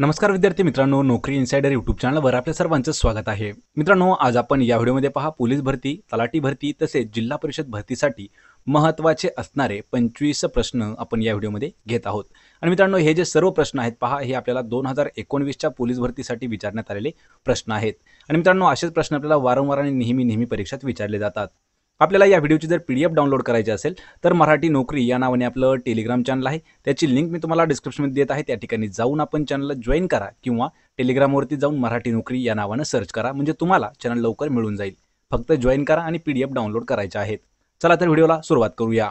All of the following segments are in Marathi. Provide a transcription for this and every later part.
नमस्कार विद्यार्थी मित्रांनो नोकरी इन्सायडर यूट्यूब चॅनलवर आपल्या सर्वांचं स्वागत आहे. मित्रांनो आज आपण या व्हिडिओमध्ये पहा पोलीस भरती तलाठी भरती तसेच जिल्हा परिषद भरतीसाठी महत्त्वाचे असणारे पंचवीस प्रश्न आपण या व्हिडिओमध्ये घेत आहोत. आणि मित्रांनो हे जे सर्व प्रश्न आहेत पहा हे आपल्याला दोन हजार एकोणवीसच्या पोलीस भरतीसाठी विचारण्यात आलेले प्रश्न आहेत. आणि मित्रांनो असेच प्रश्न आपल्याला वारंवार आणि नेहमी नेहमी परीक्षेत विचारले जातात. आपल्याला या व्हिडिओची जर पी डी एफ डाउनलोड करायची असेल तर मराठी नोकरी या नावाने आपलं टेलिग्राम चॅनल आहे. त्याची लिंक मी तुम्हाला डिस्क्रिप्शनमध्ये देत आहे. त्या ठिकाणी जाऊन आपण चॅनलला जॉईन करा किंवा टेलिग्रामवरती जाऊन मराठी नोकरी या नावानं सर्च करा. म्हणजे तुम्हाला चॅनल लवकर मिळून जाईल. फक्त जॉईन करा आणि पी डी एफ डाउनलोड करायचे आहेत. चला तर व्हिडिओला सुरुवात करूया.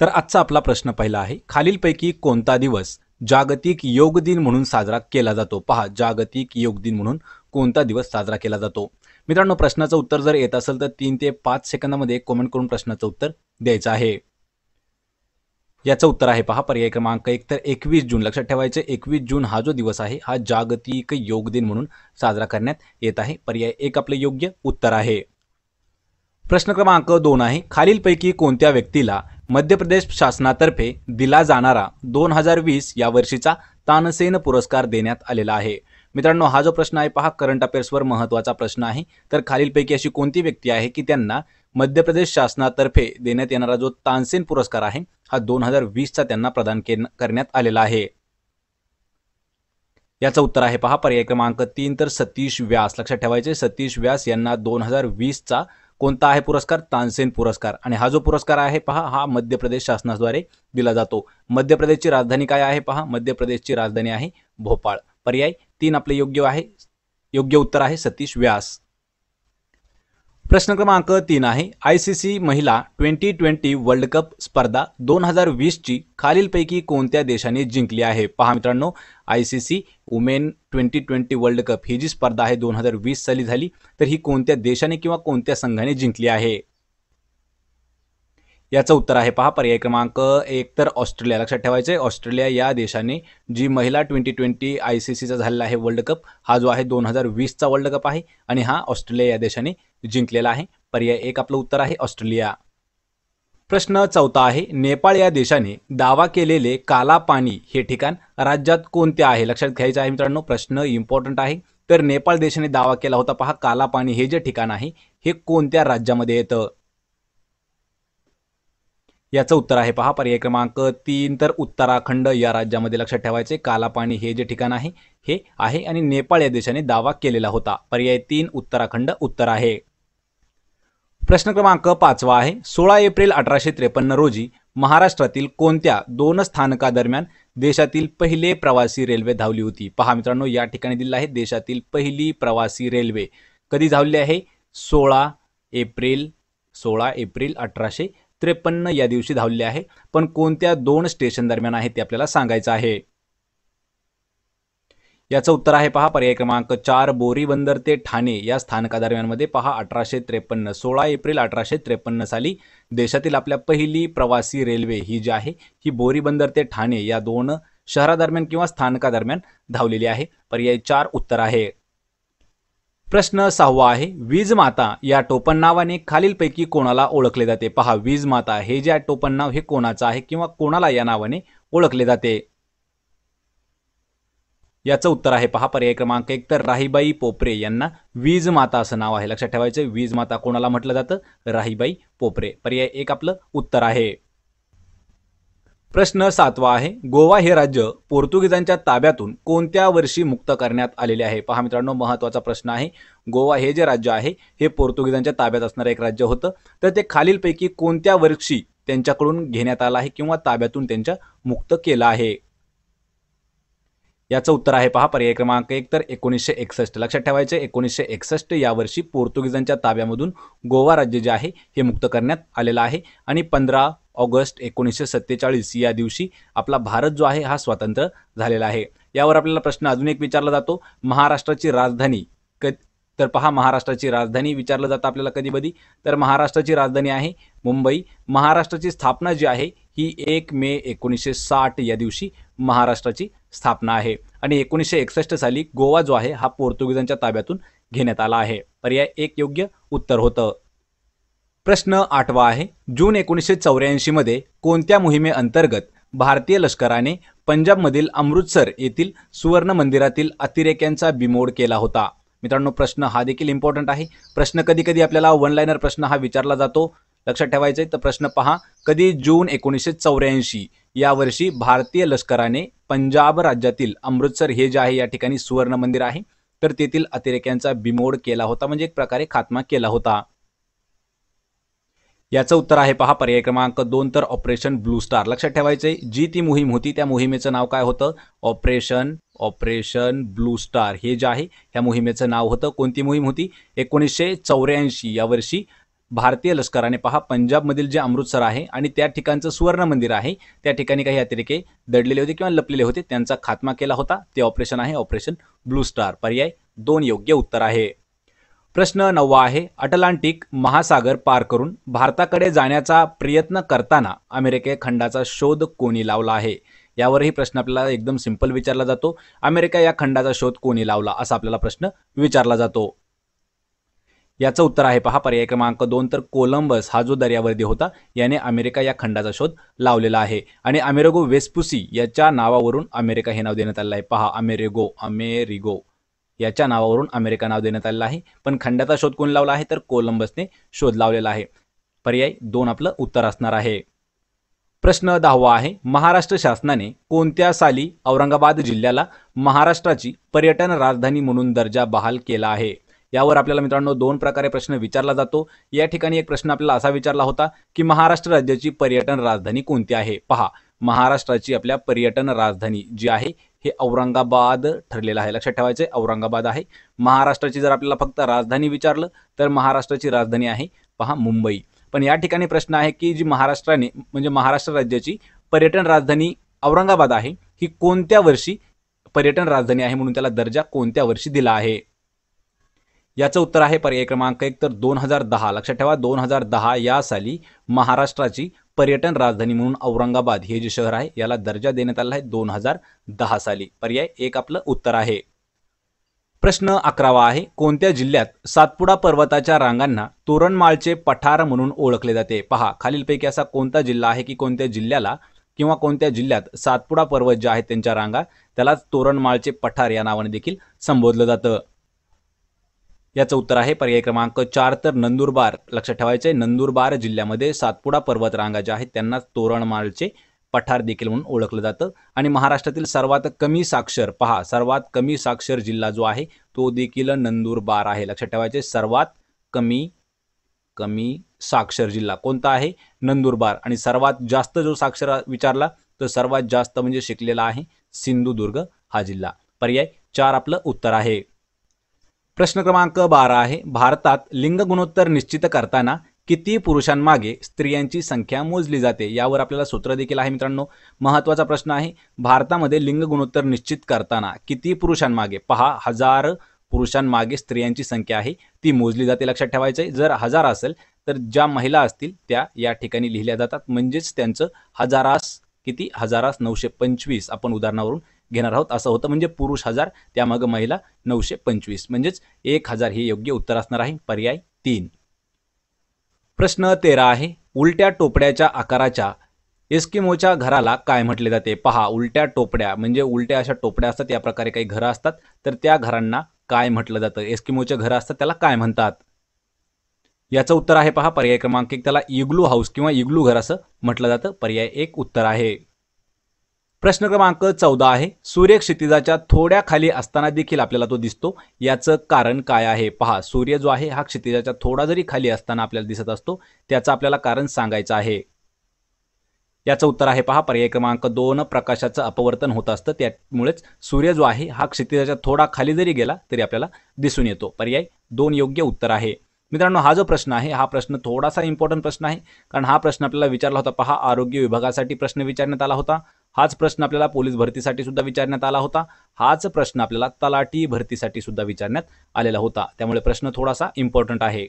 तर आजचा आपला प्रश्न पहिला आहे खालीलपैकी कोणता दिवस जागतिक योग दिन म्हणून साजरा केला जातो. पहा जागतिक योग दिन म्हणून कोणता दिवस साजरा केला जातो? मित्रांनो प्रश्नाचं उत्तर जर येत असेल तर तीन ते पाच सेकंदामध्ये कमेंट करून प्रश्नाचं उत्तर द्यायचं आहे. याचं उत्तर आहे पहा पर्याय क्रमांक एक तर एकवीस जून. लक्षात ठेवायचं एकवीस जून हा जो दिवस आहे हा जागतिक योग दिन म्हणून साजरा करण्यात येत आहे. पर्याय एक आपलं योग्य उत्तर आहे. प्रश्न क्रमांक दोन आहे खालीलपैकी कोणत्या व्यक्तीला मध्य प्रदेश शासनातर्फे दिला जाणारा दोन हजार वीस या वर्षीचा तानसेन पुरस्कार देण्यात आलेला आहे. मित्रांनो हा जो प्रश्न आहे पहा करंट अफेअर्सवर महत्त्वाचा प्रश्न आहे. तर खालीलपैकी अशी कोणती व्यक्ती आहे की त्यांना मध्य प्रदेश शासनातर्फे देण्यात येणारा जो तानसेन पुरस्कार आहे हा दोन हजार वीसचा त्यांना प्रदान करण्यात आलेला आहे. याचं उत्तर आहे पहा पर्याय क्रमांक तीन तर सतीश व्यास. लक्षात ठेवायचे सतीश व्यास यांना दोन हजार वीसचा कोणता आहे पुरस्कार? तानसेन पुरस्कार. आणि हा जो पुरस्कार आहे पहा हा मध्य प्रदेश शासनाद्वारे दिला जातो. मध्य प्रदेशची राजधानी काय आहे पहा? मध्य प्रदेशची राजधानी आहे भोपाळ. पर्याय तीन आपले योग्य आहे. योग्य उत्तर आहे सतीश व्यास. प्रश्न क्रमांक तीन आहे. आय सी सी महिला ट्वेंटी ट्वेंटी वर्ल्ड कप स्पर्धा दोन हजार वीसची खालीलपैकी कोणत्या देशाने जिंकली आहे? पहा मित्रांनो I C C women twenty twenty world cup ही जी स्पर्धा आहे दोन हजार वीस साली झाली तर ही कोणत्या देशाने किंवा कोणत्या संघाने जिंकली आहे? याचं उत्तर आहे पहा पर्याय क्रमांक एक. तर ऑस्ट्रेलिया लक्षात ठेवायचं आहे ऑस्ट्रेलिया या देशाने जी महिला ट्वेंटी ट्वेंटी आय सी सीचा झालेला आहे वर्ल्ड कप हा जो आहे दोन हजार वीसचा वर्ल्ड कप आहे आणि हा ऑस्ट्रेलिया या देशाने जिंकलेला आहे. पर्याय एक आपलं उत्तर आहे ऑस्ट्रेलिया. प्रश्न चौथा आहे नेपाळ या देशाने दावा केलेले काला पाणी हे ठिकाण राज्यात कोणते आहे? लक्षात घ्यायचं आहे मित्रांनो प्रश्न इम्पॉर्टंट आहे. तर नेपाळ देशाने दावा केला होता पहा काला पाणी हे जे ठिकाण आहे हे कोणत्या राज्यामध्ये येतं? याचं उत्तर आहे पहा पर्याय क्रमांक तीन. तर उत्तराखंड या राज्यामध्ये लक्षात ठेवायचे कालापाणी हे जे ठिकाण आहे हे आहे आणि नेपाळ या देशाने दावा केलेला होता. पर्याय तीन उत्तराखंड उत्तर आहे. प्रश्न क्रमांक पाचवा आहे. सोळा एप्रिल अठराशे त्रेपन्न रोजी महाराष्ट्रातील कोणत्या दोन स्थानकादरम्यान देशातील पहिले प्रवासी रेल्वे धावली होती? पहा मित्रांनो या ठिकाणी दिलेलं आहे देशातील पहिली प्रवासी रेल्वे. कधी धावली आहे? सोळा एप्रिल सोळा एप्रिल अठराशे त्रेपन्न या दिवशी धावले आहे. पण कोणत्या दोन स्टेशन दरम्यान आहे ते आपल्याला सांगायचं आहे? याचं उत्तर आहे पहा पर्याय क्रमांक चार बोरी बंदर ते ठाणे या स्थानकादरम्यानमध्ये पहा अठराशे त्रेपन्न सोळा एप्रिल अठराशे त्रेपन्न साली देशातील आपल्या पहिली प्रवासी रेल्वे ही जी आहे ही बोरी बंदर ते ठाणे या दोन शहरादरम्यान किंवा स्थानकादरम्यान धावलेली आहे. पर्याय चार उत्तर आहे. प्रश्न सहावा आहे वीज माता या टोपण नावाने खालीलपैकी कोणाला ओळखले जाते? पहा वीज माता हे जे टोपण नाव हे कोणाचं आहे किंवा कोणाला या नावाने ओळखले जाते? याचं उत्तर आहे पहा पर्याय क्रमांक एक. तर राहीबाई पोपरे यांना वीज माता असं नाव आहे. लक्षात ठेवायचं वीज माता कोणाला म्हटलं जातं? राहीबाई पोपरे. पर्याय एक आपलं उत्तर आहे. प्रश्न सातवा आहे गोवा हे राज्य पोर्तुगीजांच्या ताब्यातून कोणत्या वर्षी मुक्त करण्यात आलेले आहे? पहा मित्रांनो महत्त्वाचा प्रश्न आहे गोवा हे जे राज्य आहे हे पोर्तुगीजांच्या ताब्यात असणारं एक राज्य होतं. तर ते खालीलपैकी कोणत्या वर्षी त्यांच्याकडून घेण्यात आलं आहे किंवा ताब्यातून त्यांच्या मुक्त केलं आहे? याचं उत्तर आहे पहा पर्याय क्रमांक एक तर एकोणीसशे एकसष्ट. लक्षात ठेवायचे एकोणीसशे एकसष्ट या वर्षी पोर्तुगीजांच्या ताब्यामधून गोवा राज्य जे आहे हे मुक्त करण्यात आलेलं आहे. आणि पंधरा ऑगस्ट एकोणीसशे सत्तेचाळीस या दिवशी आपला भारत जो आहे हा स्वतंत्र झालेला आहे. यावर आपल्याला प्रश्न अजून एक विचारला जातो. महाराष्ट्राची राजधानी क तर पहा महाराष्ट्राची राजधानी विचारलं जातं आपल्याला कधी कधी तर महाराष्ट्राची राजधानी आहे मुंबई. महाराष्ट्राची स्थापना जी आहे ही एक मे एकोणीसशे साठ या दिवशी महाराष्ट्राची स्थापना आहे. आणि एकोणीसशे एकसष्ट साली गोवा जो आहे हा पोर्तुगीजांच्या ताब्यातून घेण्यात आला आहे. पर्याय एक योग्य उत्तर होतं. प्रश्न आठवा आहे जून एकोणीसशे चौऱ्याऐंशी मध्ये कोणत्या मोहिमेअंतर्गत भारतीय लष्कराने पंजाबमधील अमृतसर येथील सुवर्ण मंदिरातील अतिरेक्यांचा बिमोड केला होता? मित्रांनो प्रश्न हा देखील इम्पॉर्टंट आहे. प्रश्न कधी कधी आपल्याला वन लाईनर प्रश्न हा विचारला जातो. लक्षात ठेवायचंय. तर प्रश्न पहा कधी जून एकोणीसशे चौऱ्याऐंशी या वर्षी भारतीय लष्कराने पंजाब राज्यातील अमृतसर हे जे आहे या ठिकाणी सुवर्ण मंदिर आहे तर तेथील अतिरेक्यांचा बिमोड केला होता म्हणजे एक प्रकारे खात्मा केला होता. याचं उत्तर आहे पहा पर्याय क्रमांक दोन तर ऑपरेशन ब्लू स्टार. लक्षात ठेवायचंय जी ती मोहीम होती त्या मोहिमेचं नाव काय होतं? Operation operation blue star. हे जे आहे ह्या मोहिमेचं नाव होतं. कोणती मोहीम होती? एकोणीसशे चौऱ्याऐंशी या वर्षी भारतीय लष्कराने पहा पंजाबमधील जे अमृतसर आहे आणि त्या ठिकाणचं सुवर्ण मंदिर आहे त्या ठिकाणी काही अतिरेके दडलेले होते किंवा लपलेले होते त्यांचा खात्मा केला होता. ते ऑपरेशन आहे ऑपरेशन ब्लू स्टार. पर्याय दोन योग्य उत्तर आहे. प्रश्न नववा आहे अटलांटिक महासागर पार करून भारताकडे जाण्याचा प्रयत्न करताना अमेरिके खंडाचा शोध कोणी लावला आहे? यावरही प्रश्न आपल्याला एकदम सिंपल विचारला जातो. अमेरिका या खंडाचा शोध कोणी लावला? असा आपल्याला प्रश्न विचारला जातो. याचं उत्तर आहे पहा पर्याय क्रमांक दोन तर कोलंबस हा जो दर्यावर्दी होता याने अमेरिका या खंडाचा शोध लावलेला आहे. आणि अमेरिगो वेस्पुसी याच्या नावावरून अमेरिका हे नाव देण्यात आलेलं आहे. पहा अमेरिगो अमेरिगो याच्या नावावरून अमेरिका नाव देण्यात आलेलं आहे. पण खंडाचा शोध कोण लावला आहे? तर कोलंबसने शोध लावलेला आहे. पर्याय दोन आपलं उत्तर असणार आहे. प्रश्न दहावा आहे महाराष्ट्र शासनाने कोणत्या साली औरंगाबाद जिल्ह्याला महाराष्ट्राची पर्यटन राजधानी म्हणून दर्जा बहाल केला आहे? यावर आपल्याला मित्रांनो दोन प्रकारे प्रश्न विचारला जातो. या ठिकाणी एक प्रश्न आपल्याला असा विचारला होता की महाराष्ट्र राज्याची पर्यटन राजधानी कोणती आहे? पहा महाराष्ट्राची आपल्या पर्यटन राजधानी जी आहे हे औरंगाबाद ठरलेलं आहे. लक्षात ठेवायचं औरंगाबाद आहे. महाराष्ट्राची जर आपल्याला फक्त राजधानी विचारलं तर महाराष्ट्राची राजधानी आहे पहा मुंबई. पण या ठिकाणी प्रश्न आहे की जी महाराष्ट्राने म्हणजे महाराष्ट्र राज्याची पर्यटन राजधानी औरंगाबाद आहे ही कोणत्या वर्षी पर्यटन राजधानी आहे म्हणून त्याला दर्जा कोणत्या वर्षी दिला आहे? याचं उत्तर आहे पर्याय क्रमांक एक तर दोन हजार दहा. लक्षात ठेवा दोन हजार दहा या साली महाराष्ट्राची पर्यटन राजधानी म्हणून औरंगाबाद हे जे शहर आहे याला दर्जा देण्यात आला आहे दोन हजार दहा साली. पर्याय एक आपलं उत्तर आहे. प्रश्न अकरावा आहे कोणत्या जिल्ह्यात सातपुडा पर्वताच्या रांगांना तोरणमाळचे पठार म्हणून ओळखले जाते? पहा खालीलपैकी असा कोणता जिल्हा आहे की कोणत्या जिल्ह्याला किंवा कोणत्या जिल्ह्यात सातपुडा पर्वत जे आहेत त्यांच्या रांगा त्याला तोरणमाळचे पठार या नावाने देखील संबोधलं जातं? याचं उत्तर आहे पर्याय क्रमांक चार तर नंदुरबार. लक्षात ठेवायचं आहे नंदुरबार जिल्ह्यामध्ये सातपुडा पर्वतरांगा ज्या आहेत त्यांना तोरणमाळचे पठार देखील म्हणून ओळखलं जातं. आणि महाराष्ट्रातील सर्वात कमी साक्षर पहा सर्वात कमी साक्षर जिल्हा जो आहे तो देखील नंदुरबार आहे. लक्षात ठेवायचे सर्वात कमी कमी साक्षर जिल्हा कोणता आहे? नंदुरबार. आणि सर्वात जास्त जो साक्षर विचारला तर सर्वात जास्त म्हणजे शिकलेला आहे सिंधुदुर्ग हा जिल्हा. पर्याय चार आपलं उत्तर आहे. प्रश्न क्रमांक बारा आहे. भारतात लिंग गुणोत्तर निश्चित करताना किती पुरुषांमागे स्त्रियांची संख्या मोजली जाते यावर आपल्याला सूत्र देखील आहे मित्रांनो. महत्त्वाचा प्रश्न आहे भारतामध्ये लिंग गुणोत्तर निश्चित करताना किती पुरुषांमागे? पहा हजार पुरुषांमागे स्त्रियांची संख्या आहे. ती मोजली जाते लक्षात ठेवायचं जर हजार असेल तर ज्या महिला असतील त्या या ठिकाणी लिहिल्या जातात. म्हणजेच त्यांचं हजारास किती? हजारास नऊशे पंचवीस. आपण उदाहरणावरून घेणार आहोत. असं होतं म्हणजे पुरुष हजार त्यामागं महिला नऊशे पंचवीस. म्हणजेच एक हजार हे योग्य उत्तर असणार आहे. पर्याय तीन. प्रश्न तेरा आहे. उलट्या टोपड्याच्या आकाराच्या एस्किमोच्या घराला काय म्हटले जाते? पहा उलट्या टोपड्या म्हणजे उलट्या अशा टोपड्या असतात या प्रकारे काही घरं असतात. तर त्या घरांना काय म्हटलं जातं? एस्किमोच्या घरं असतात त्याला काय म्हणतात? याचं उत्तर आहे पहा पर्याय क्रमांक एक. त्याला इग्लू हाऊस किंवा इग्लू घर असं म्हटलं जातं. पर्याय एक उत्तर आहे. प्रश्न क्रमांक चौदा आहे. सूर्य क्षितिजाच्या थोड्या खाली असताना देखील आपल्याला तो दिसतो. याचं कारण काय आहे? पहा सूर्य जो आहे हा क्षितिजाच्या थोडा जरी खाली असताना आपल्याला दिसत असतो. त्याचं आपल्याला कारण सांगायचं आहे. याचं उत्तर आहे पहा पर्याय क्रमांक दोन प्रकाशाचं अपवर्तन होत असतं. त्यामुळेच सूर्य जो आहे हा क्षितिजाच्या थोडा खाली जरी गेला तरी आपल्याला दिसून येतो. पर्याय दोन योग्य उत्तर आहे. मित्रांनो हा जो प्रश्न आहे हा प्रश्न थोडासा इम्पॉर्टंट प्रश्न आहे. कारण हा प्रश्न आपल्याला विचारला होता पहा आरोग्य विभागासाठी प्रश्न विचारण्यात आला होता. हाच प्रश्न आपल्याला पोलीस भरतीसाठी सुद्धा विचारण्यात आला होता. हाच प्रश्न आपल्याला तलाठी भरतीसाठी सुद्धा विचारण्यात आलेला होता. त्यामुळे प्रश्न थोडासा इम्पॉर्टंट आहे.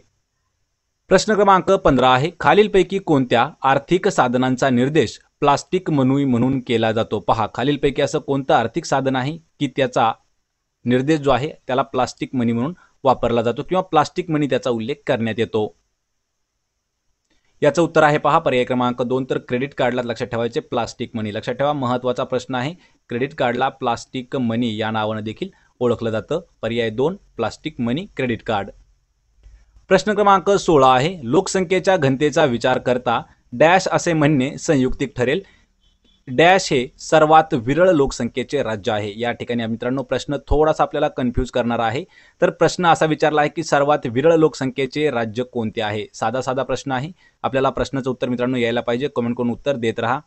प्रश्न क्रमांक पंधरा आहे. खालीलपैकी कोणत्या आर्थिक साधनांचा निर्देश प्लास्टिक मनुई म्हणून केला जातो? पहा खालीलपैकी असं कोणतं आर्थिक साधन आहे की त्याचा निर्देश जो आहे त्याला प्लास्टिक मनी म्हणून वापरला जातो किंवा प्लास्टिक मनी त्याचा उल्लेख करण्यात येतो? याचं उत्तर आहे पहा पर्याय क्रमांक दोन. तर क्रेडिट कार्डला लक्षात ठेवायचे प्लास्टिक मनी. लक्षात ठेवा महत्त्वाचा प्रश्न आहे. क्रेडिट कार्डला प्लास्टिक मनी या नावानं देखील ओळखलं जातं. पर्याय दोन प्लास्टिक मनी क्रेडिट कार्ड. प्रश्न क्रमांक सोळा आहे. लोकसंख्येच्या घनतेचा विचार करता डॅश असे म्हणणे संयुक्तिक ठरेल. डॅश हे सर्वात विरळ लोकसंख्येचे राज्य आहे. या ठिकाणी मित्रांनो प्रश्न थोडासा आपल्याला कन्फ्यूज करणार आहे. तर प्रश्न असा विचारला आहे की सर्वात विरळ लोकसंख्येचे राज्य कोणते आहे? साधा साधा प्रश्न आहे. आपल्याला प्रश्नाचं उत्तर मित्रांनो यायला पाहिजे. कमेंट करून उत्तर देत राहा.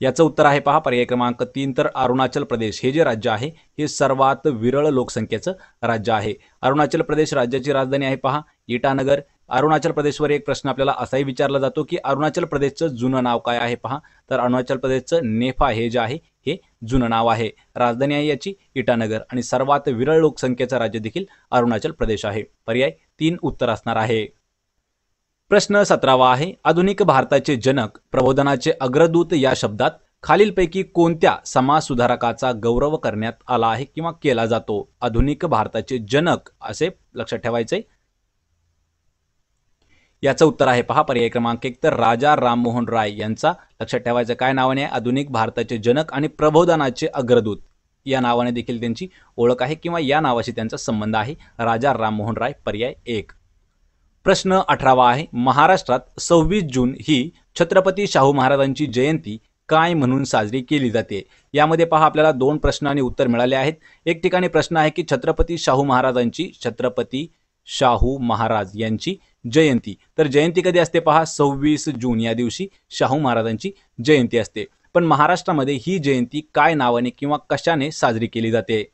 याचं उत्तर आहे पहा पर्याय क्रमांक तीन तर अरुणाचल प्रदेश. हे जे राज्य आहे हे सर्वात विरळ लोकसंख्येचं राज्य आहे. अरुणाचल प्रदेश राज्याची राजधानी आहे पहा इटानगर. अरुणाचल प्रदेशवर एक प्रश्न आपल्याला असाही विचारला जातो की अरुणाचल प्रदेशचं जुनं नाव काय आहे पहा. तर अरुणाचल प्रदेशचं नेफा हे जे आहे हे जुनं नाव आहे. राजधानी आहे याची इटानगर आणि सर्वात विरळ लोकसंख्येचं राज्य देखील अरुणाचल प्रदेश आहे. पर्याय तीन उत्तर असणार आहे. प्रश्न सतरावा आहे. आधुनिक भारताचे जनक प्रबोधनाचे अग्रदूत या शब्दात खालीलपैकी कोणत्या समाज सुधारकाचा गौरव करण्यात आला आहे किंवा केला जातो? आधुनिक भारताचे जनक असे लक्षात ठेवायचे याचं उत्तर आहे. पहा पर्याय क्रमांक एक तर राजा राममोहन राय यांचा. लक्षात ठेवायचं काय नावाने आधुनिक भारताचे जनक आणि प्रबोधनाचे अग्रदूत. या नावाने देखील त्यांची ओळख आहे किंवा या नावाशी त्यांचा संबंध आहे. राजा राममोहन राय पर्याय एक. प्रश्न अठरावा आहे. महाराष्ट्रात सव्वीस जून ही छत्रपती शाहू महाराजांची जयंती काय म्हणून साजरी केली जाते? यामध्ये पहा आपल्याला दोन प्रश्न आणि उत्तर मिळाले आहेत. एक ठिकाणी प्रश्न आहे की छत्रपती शाहू महाराजांची छत्रपती शाहू महाराज यांची जयंती. तर जयंती कधी असते पहा? सव्वीस जून या दिवशी शाहू महाराजांची जयंती असते. पण महाराष्ट्रामध्ये ही जयंती काय नावाने किंवा कशाने साजरी केली जाते?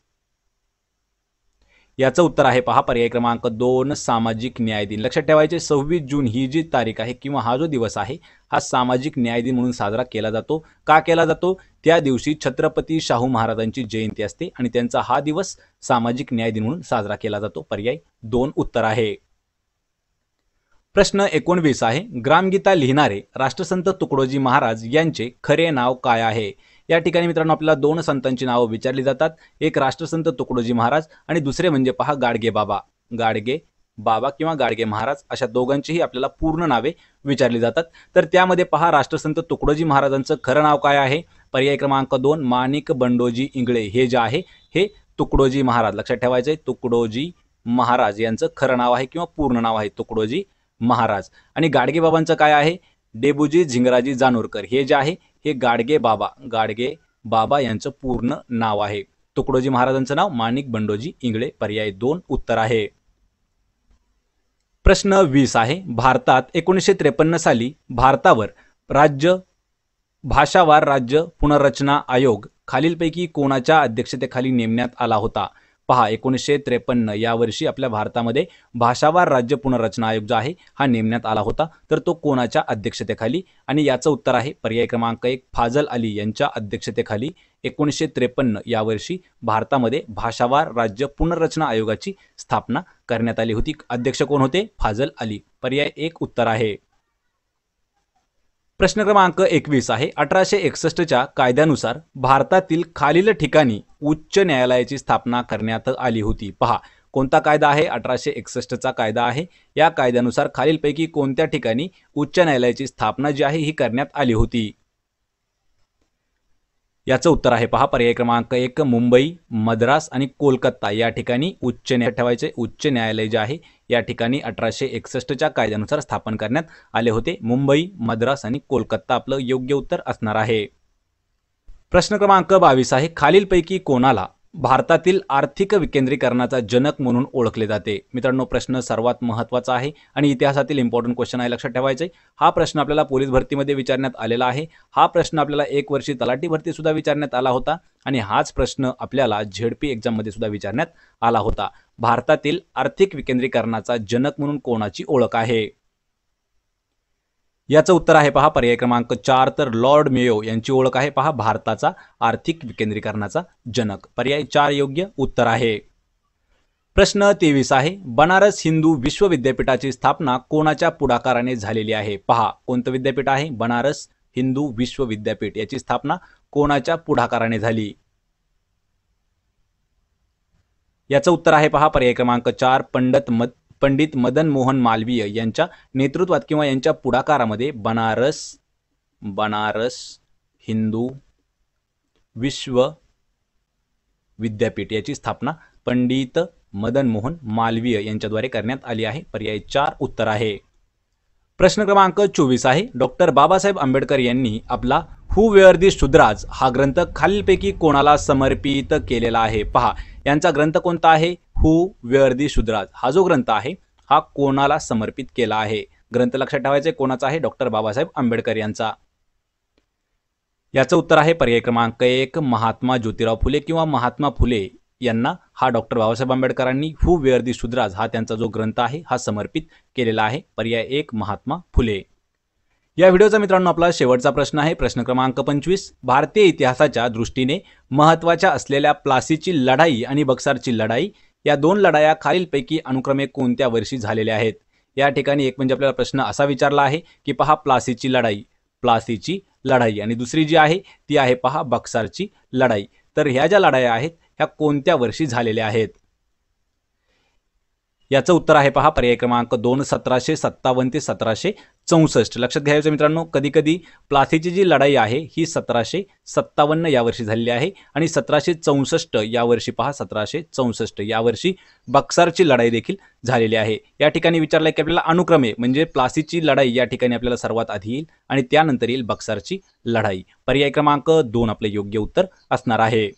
याचं उत्तर आहे पहा पर्याय क्रमांक दोन सामाजिक न्याय दिन. लक्षात ठेवायचे सव्वीस जून ही जी तारीख आहे किंवा हा जो दिवस आहे हा सामाजिक न्याय दिन म्हणून साजरा केला जातो. का केला जातो? त्या दिवशी छत्रपती शाहू महाराजांची जयंती असते आणि त्यांचा हा दिवस सामाजिक न्याय दिन म्हणून साजरा केला जातो. पर्याय दोन उत्तर आहे. प्रश्न एकोणवीस आहे. ग्रामगीता लिहिणारे राष्ट्रसंत तुकडोजी महाराज यांचे खरे नाव काय आहे? या ठिकाणी मित्रांनो आपल्याला दोन संतांची नावं विचारली जातात. एक राष्ट्रसंत तुकडोजी महाराज आणि दुसरे म्हणजे पहा गाडगे बाबा. गाडगे बाबा किंवा गाडगे महाराज अशा दोघांचीही आपल्याला पूर्ण नावे विचारली जातात. तर त्यामध्ये पहा राष्ट्रसंत तुकडोजी महाराजांचं खरं नाव काय आहे? पर्याय क्रमांक दोन माणिक बंडोजी इंगळे. हे जे आहे हे तुकडोजी महाराज. लक्षात ठेवायचे तुकडोजी महाराज यांचं खरं नाव आहे किंवा पूर्ण नाव आहे? तुकडोजी महाराज. आणि गाडगे बाबांचं काय आहे? डेबुजी झिंगराजी जानोरकर. हे जे आहे हे गाडगे बाबा गाडगे बाबा यांचं पूर्ण नाव आहे. तुकडोजी महाराजांचं नाव माणिक बंडोजी इंगळे पर्याय दोन उत्तर आहे. प्रश्न वीस आहे. भारतात एकोणीसशे त्रेपन्न साली भारतावर राज्य भाषावार राज्य पुनर्रचना आयोग खालीलपैकी कोणाच्या अध्यक्षतेखाली नेमण्यात आला होता? पहा एकोणीसशे त्रेपन्न या वर्षी आपल्या भारतामध्ये भाषावार राज्य पुनर्रचना आयोग जो आहे हा नेमण्यात आला होता. तर तो कोणाच्या अध्यक्षतेखाली? आणि याचं उत्तर आहे पर्याय क्रमांक एक फाजल अली यांच्या अध्यक्षतेखाली. एकोणीसशे त्रेपन्न या वर्षी भारतामध्ये भाषावार राज्य पुनर्रचना आयोगाची स्थापना करण्यात आली होती. अध्यक्ष कोण होते? फाजल अली. पर्याय एक उत्तर आहे. प्रश्न क्रमांक एकवीस आहे. अठराशे एकसष्टच्या कायद्यानुसार भारतातील खालील ठिकाणी उच्च न्यायालयाची स्थापना करण्यात आली होती. पहा कोणता कायदा आहे? अठराशे एकसष्टचा कायदा आहे. या कायद्यानुसार खालीलपैकी कोणत्या ठिकाणी उच्च न्यायालयाची स्थापना जी आहे ही करण्यात आली होती? याचं उत्तर आहे पहा. पर्याय क्रमांक एक मुंबई मद्रास आणि कोलकाता या ठिकाणी उच्च न्याय ठेवायचे. उच्च न्यायालय जे आहे या ठिकाणी अठराशे एकसष्टच्या कायद्यानुसार स्थापन करण्यात आले होते. मुंबई मद्रास आणि कोलकाता आपलं योग्य उत्तर असणार आहे. प्रश्न क्रमांक बावीस आहे. खालीलपैकी कोणाला भारतातील आर्थिक विकेंद्रीकरणाचा जनक म्हणून ओळखले जाते? मित्रांनो प्रश्न सर्वात महत्त्वाचा आहे आणि इतिहासातील इम्पॉर्टंट क्वेश्चन आहे लक्षात ठेवायचे हा प्रश्न आपल्याला पोलीस भरतीमध्ये विचारण्यात आलेला आहे. हा प्रश्न आपल्याला एक वर्षी तलाठी भरतीसुद्धा विचारण्यात आला होता आणि हाच प्रश्न आपल्याला झेडपी एक्झाममध्ये सुद्धा विचारण्यात आला होता. भारतातील आर्थिक विकेंद्रीकरणाचा जनक म्हणून कोणाची ओळख आहे? याचं उत्तर आहे पहा पर्याय क्रमांक चार तर लॉर्ड मेयो यांची ओळख आहे पहा भारताचा आर्थिक विकेंद्रीकरणाचा जनक. पर्याय चार योग्य उत्तर आहे. प्रश्न तेवीस आहे बनारस हिंदू विश्वविद्यापीठाची स्थापना कोणाच्या पुढाकाराने झालेली आहे? पहा कोणतं विद्यापीठ आहे? बनारस हिंदू विश्वविद्यापीठ याची स्थापना कोणाच्या पुढाकाराने झाली? याचं उत्तर आहे पहा पर्याय क्रमांक चार पंडित मद पंडित मदन मोहन मालवीय यांच्या नेतृत्वात किंवा यांच्या पुढाकारामध्ये बनारस बनारस हिंदू विश्व विद्यापीठ याची स्थापना पंडित मदन मोहन मालवीय यांच्याद्वारे करण्यात आली आहे. पर्याय चार उत्तर आहे. प्रश्न क्रमांक चोवीस आहे. डॉक्टर बाबासाहेब आंबेडकर यांनी आपला हु वेअर दी शुद्राज हा ग्रंथ खालीलपैकी कोणाला समर्पित केलेला आहे? पहा यांचा ग्रंथ कोणता आहे? हु वेअर दी शुद्राज हा जो ग्रंथ आहे हा कोणाला समर्पित केला आहे? ग्रंथ लक्षात ठेवायचा कोणाचा आहे? डॉक्टर बाबासाहेब आंबेडकर यांचा. याचं उत्तर आहे पर्याय क्रमांक एक महात्मा ज्योतिराव फुले किंवा महात्मा फुले यांना हा डॉक्टर बाबासाहेब आंबेडकरांनी हु वेअर दी शुद्राज हा त्यांचा जो ग्रंथ आहे हा समर्पित केलेला आहे. पर्याय एक महात्मा फुले. या व्हिडिओचा मित्रांनो आपला शेवटचा प्रश्न आहे. प्रश्न क्रमांक पंचवीस. भारतीय इतिहासाच्या दृष्टीने महत्त्वाच्या असलेल्या प्लासीची लढाई आणि बक्सारची लढाई या दोन लढाया खालीलपैकी अनुक्रमे कोणत्या वर्षी झालेल्या आहेत? या ठिकाणी एक म्हणजे आपल्याला प्रश्न असा विचारला आहे की पहा प्लासीची लढाई. प्लासीची लढाई आणि दुसरी जी आहे ती आहे पहा बक्सारची लढाई. तर ह्या ज्या लढाया आहेत ह्या कोणत्या वर्षी झालेल्या आहेत? याचं उत्तर आहे पहा पर्याय क्रमांक दोन सतराशे सत्तावन्न ते सतराशे चौसष्ट. लक्षात घ्यायचं मित्रांनो कधी कधी प्लासीची जी लढाई आहे ही सतराशे सत्तावन्न यावर्षी झालेली आहे आणि सतराशे चौसष्ट यावर्षी पहा सतराशे चौसष्ट यावर्षी बक्सारची लढाई देखील झालेली आहे. या ठिकाणी विचारलं की आपल्याला अनुक्रमे म्हणजे प्लासीची लढाई या ठिकाणी आपल्याला सर्वात आधी येईल आणि त्यानंतर येईल बक्सारची लढाई. पर्याय क्रमांक दोन आपलं योग्य उत्तर असणार आहे.